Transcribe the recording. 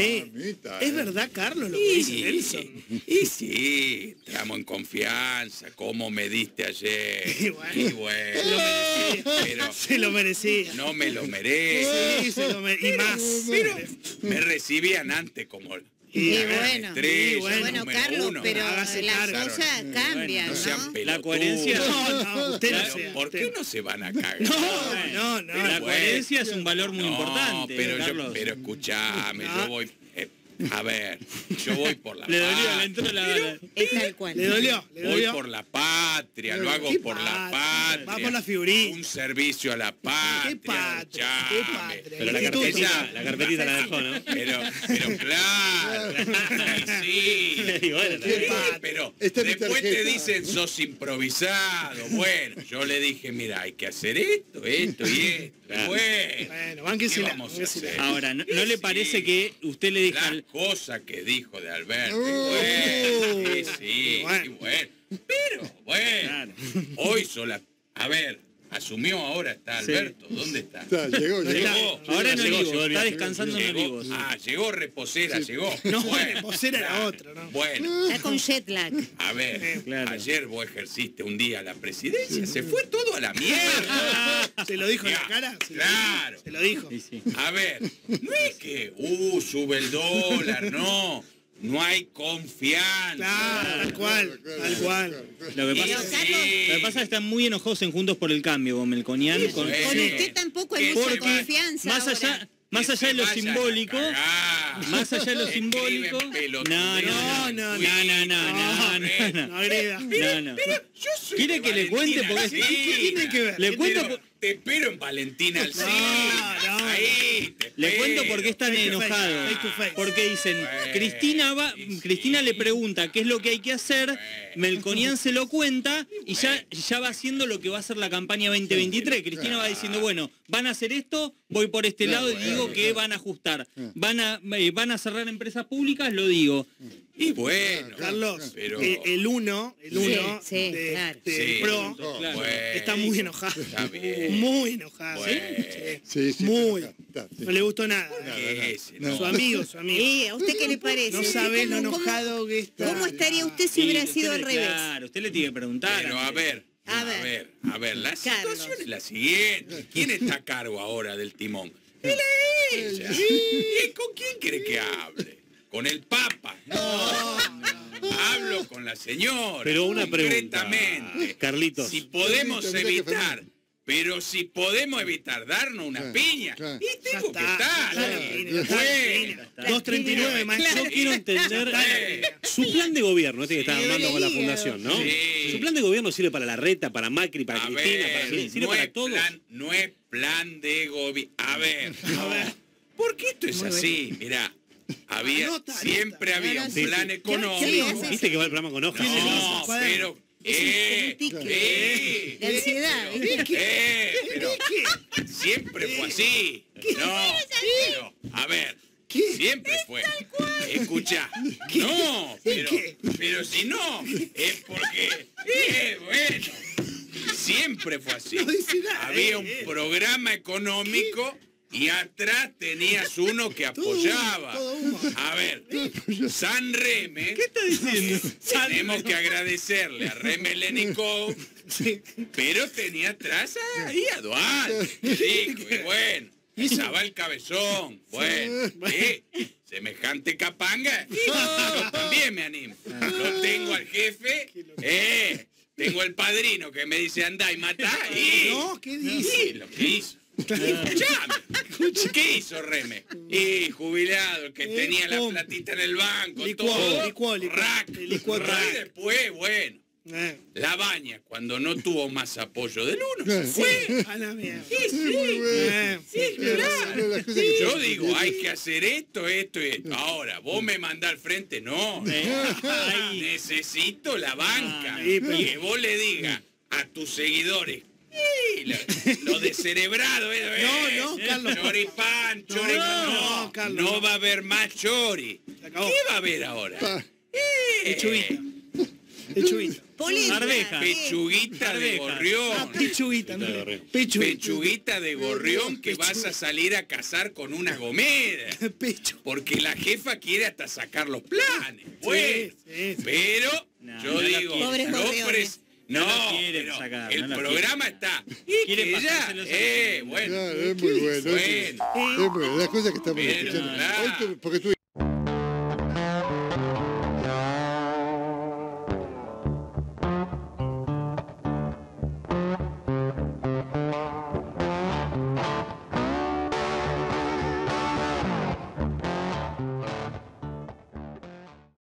Sí. mamita, Es eh. verdad, Carlos, lo que dice Y, Nelson. y sí, entramos en confianza, cómo me diste ayer. Y bueno, Y bueno, Se lo merecía. pero Se lo merecía. no me lo merece. Sí, se lo mere- y más. Pero me recibían antes como Y la bueno, estrella, y bueno. Carlos, uno. pero Hágase las cosas cambian, no ¿no? La coherencia- No, no, usted no sea. ¿Por usted qué no se van a cagar? No, no, no. La bueno. coherencia es un valor muy No, importante, pero, yo- Carlos. pero escuchame, No. yo voy. eh, a ver, yo voy por la Le dolió, patria. le entró la... la- Es tal cual. Le dolió, le Voy dolió. por la patria, lo hago ¿Qué por la patria? patria. Va por la figurita. Un servicio a la patria. ¿Qué patria? ¿Qué escuchame. patria? Pero la carpetita, la carpetita la dejó, ¿no? Pero, pero claro, y sí. Y bueno, Sí, patria. pero Esta es mi después te dicen sos improvisado. Bueno, yo le dije, mira, hay que hacer esto, esto y esto. Claro. Bueno, Bueno, ¿qué bánquesela, vamos a hacer? Ahora, ¿no, no le Sí. parece que usted le deja... Las al- cosas que dijo de Alberto. Y bueno, sí, sí, Bueno. y bueno. Sola. A ver, asumió ahora, está Sí. Alberto. ¿Dónde está? Está, llegó, llegó. Llegó. Ahora en Llegó, está llegó. descansando en Llegó. Olivos. Ah, llegó reposera, llegó. No, Bueno, reposera era otro, ¿no? Bueno, Está con jet lag. a ver, Claro. ayer vos ejerciste un día la presidencia, se fue todo a la mierda. ¿Se lo dijo en la cara? Se lo claro. dijo, Se lo dijo. Sí, sí. A ver, no es que, uh, sube el dólar, no. No hay confianza. Claro, tal cual, tal cual. Lo que, pasa, Carlos, lo que pasa es que están muy enojados en Juntos por el Cambio, con Melconian. Sí, con- usted tampoco hay mucha confianza. más ahora. allá, más allá de lo simbólico, más allá de lo simbólico, no, no, pelotudeces no, en no, no, Twitter. no, no, no, no. No agreda. No, no. Yo soy ¿Quiere de que le cuente? Valentina Porque Alsina. ¿Qué tiene que ver? Le ¿Qué cuento Pero por- te espero en Valentina Alcina. No, no. Ahí, te Le cuento por qué están enojados. Porque dicen, Bueno, Cristina va, sí, sí. Cristina le pregunta qué es lo que hay que hacer, Melconian se lo cuenta y ya, ya va haciendo lo que va a ser la campaña 2023. Cristina va diciendo, bueno, van a hacer esto, voy por este lado y digo que van a ajustar. Van a, eh, van a cerrar empresas públicas, lo digo. Y bueno, Carlos, pero eh, el uno, el uno Sí, sí, de, claro. del Sí. PRO Claro. está muy enojado. Está bien. Muy enojado. Bueno. Sí. Sí, sí, Muy. está, está, sí. No le gustó nada. ¿Qué es? No. Su amigo, su amigo. ¿Y a usted qué le parece? No sabés lo ¿Cómo- cómo- enojado que está. ¿Cómo estaría usted si Sí, hubiera sido al revés? Claro, usted le tiene que preguntar. Pero a ver, A a ver. a ver, la Carlos. situación es la siguiente. ¿Quién está a cargo ahora del timón? Él es ella. ¿Y con quién quiere que hable? ¿Con el Papa? No. Hablo con la señora. Pero una pregunta. Carlitos. Si podemos que evitar, pero si podemos evitar darnos una Claro, piña, claro. y tengo que está, estar. Claro. Bueno. ya tiene. 239 más. Yo quiero entender su plan de gobierno, este que está Sí. armando con la fundación, ¿no? Sí. Su plan de gobierno sirve para la reta, para Macri, para A Cristina, para ver, sirve no para es todos. plan, no es plan de gobierno. A ver, porque esto es así, mirá. Había, Anota, anota. siempre había Claro, un sí. plan Sí, económico. sí, Viste que va el programa con hojas. No, pero. Eh, eh, De ansiedad. eh, pero siempre fue así. No, pero, a ver, siempre fue. Escucha, no, pero, qué? pero si no, es porque, eh, bueno, siempre fue así. No Había eh, un eh. programa económico y atrás tenías uno que apoyaba. A ver, San Reme. ¿Qué está diciendo? Tenemos que agradecerle a Reme Lenicó, pero tenía atrás ahí a Dual. Rico, y bueno. Estaba el cabezón. Bueno, semejante capanga. Yo también me animo. Lo tengo al jefe. Eh, tengo el padrino que me dice andá y matá. Y, No, ¿qué Sí, dice? lo que hizo. Escuchame. ¿Qué hizo Reme? Y jubilado, que Eh, tenía la platita en el banco, todo. Rack, rack. Y después, bueno, Eh, la baña, cuando no tuvo más apoyo del uno, se fue. a la mierda. Sí, sí. Eh, Sí, claro. Yo digo, hay que hacer esto, esto y esto. Ahora, vos me mandás al frente, no. Necesito la banca. Y que vos le digas a tus seguidores. "Y lo, lo descerebrado, eh, No, no, Carlos. Choripán, choripán. No, No, no, Carlos, no va a haber más chori. ¿Qué va a haber ahora? Pa. Eh, Lechuguita. Pechuguita. Polenta. Arveja. eh. Pechuguita de Arvejas. Ah, gorrión. pechuguita, no. Pechuguita. Pechuguita de gorrión que vas a salir a cazar con una gomera. Pecho. Porque la jefa quiere hasta sacar los planes. Pues, sí, sí. pero No, yo no digo, los pres- No no, la quieren pero sacar, el no programa está. Y Quieren al eh, bueno. Claro, es muy bueno. Bueno. Es muy bueno. Las cosas que estamos Pero, escuchando. claro. Hoy tú- porque tú